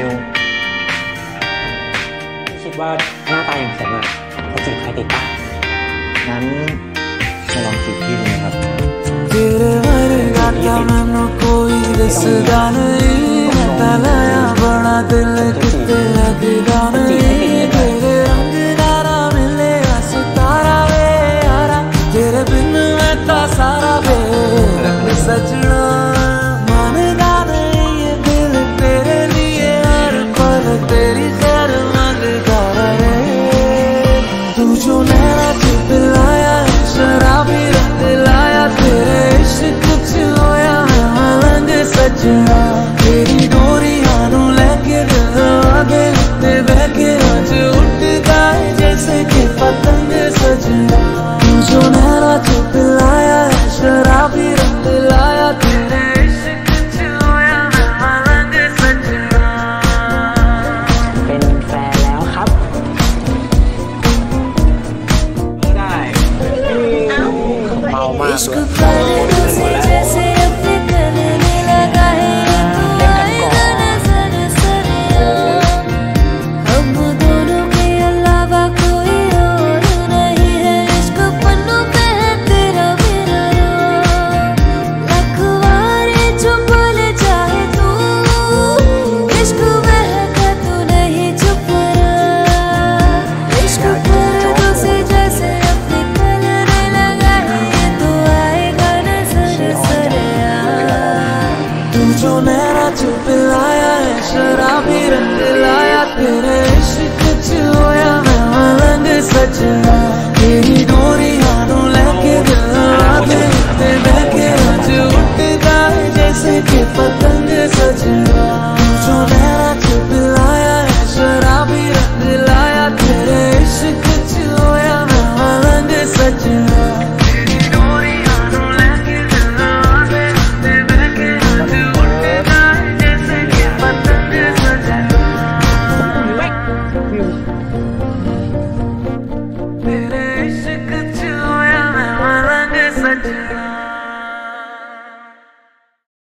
ิลคิดว่าหน้าตาอย่างผมอะจะจีบใครติดปะงั้นมาลองจีบพี่ดูนะครับพี่ไม่ต้องจีบสัจ mano. जो नैना जो है शराबी रंग लाया तेरे इश्क खोया मैं मलंग सच।